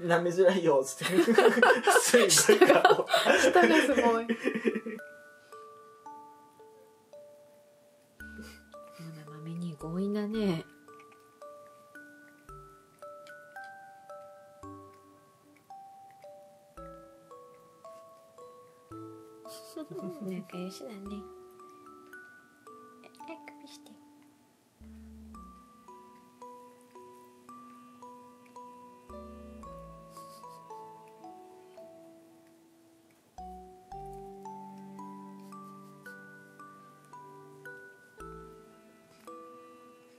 舐めづらいよっつって。水分が舌がすごい。豆に強引 だね。仲良しだね。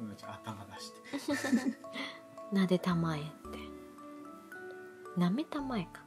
うんじゃあ頭出して。なでたまえって。なめたまえか。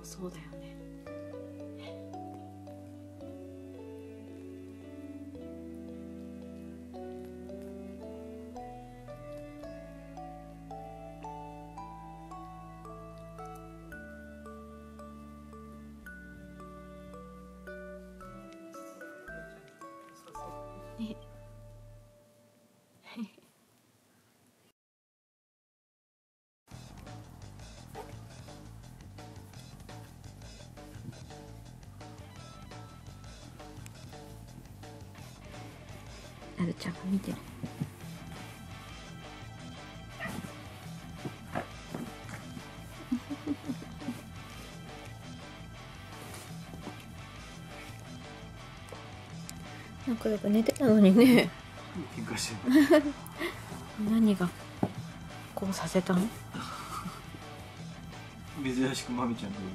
重そうだよね。ね。なるちゃんが見てる。なんかやっぱ寝てたのにね。喧嘩してる。何がこうさせたの？珍しくまみちゃんがいる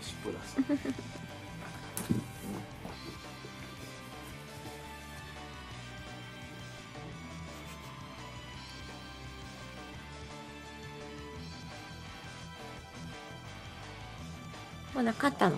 尻尾出すまだ勝ったの？